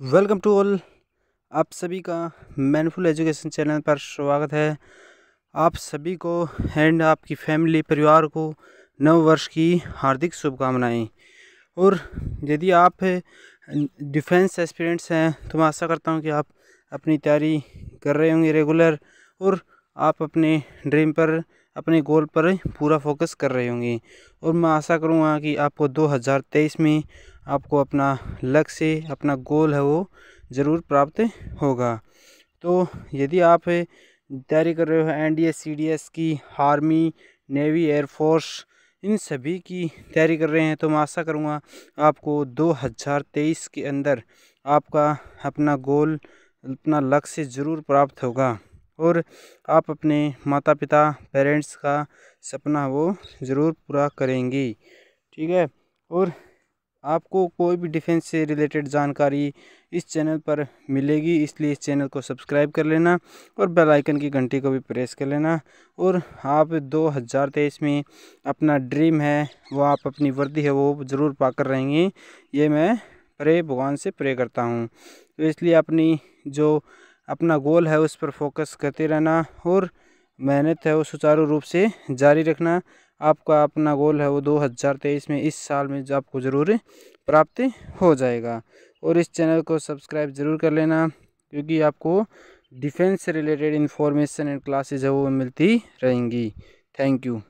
Welcome to all. आप सभी का मैनफुल एजुकेशन चैनल पर स्वागत है। आप सभी को एंड आपकी फैमिली, परिवार को नव वर्ष की हार्दिक शुभकामनाएँ। और यदि आप डिफेंस एस्पिरेंट्स हैं तो मैं आशा करता हूँ कि आप अपनी तैयारी कर रहे होंगे रेगुलर, और आप अपने ड्रीम पर अपने गोल पर पूरा फोकस कर रहे होंगे। और मैं आशा करूँगा कि आपको 2023 में आपको अपना लक्ष्य अपना गोल है वो ज़रूर प्राप्त होगा। तो यदि आप तैयारी कर रहे हो एन डी एस एस की, आर्मी, नेवी एयरफोर्स इन सभी की तैयारी कर रहे हैं तो मैं आशा करूँगा आपको 2023 के अंदर आपका अपना गोल, अपना लक्ष्य ज़रूर प्राप्त होगा। और आप अपने माता पिता पेरेंट्स का सपना वो ज़रूर पूरा करेंगी। ठीक है? और आपको कोई भी डिफेंस से रिलेटेड जानकारी इस चैनल पर मिलेगी, इसलिए इस चैनल को सब्सक्राइब कर लेना और बेल आइकन की घंटी को भी प्रेस कर लेना। और आप 2023 में अपना ड्रीम है, वो आप अपनी वर्दी है वो ज़रूर पाकर रहेंगे। ये मैं प्रे, भगवान से प्रे करता हूँ। तो इसलिए अपनी जो अपना गोल है उस पर फोकस करते रहना और मेहनत है वो सुचारू रूप से जारी रखना। आपका अपना गोल है वो 2023 में इस साल में जो आपको ज़रूर प्राप्त हो जाएगा। और इस चैनल को सब्सक्राइब ज़रूर कर लेना क्योंकि आपको defence related information and classes है वो मिलती रहेंगी। Thank you.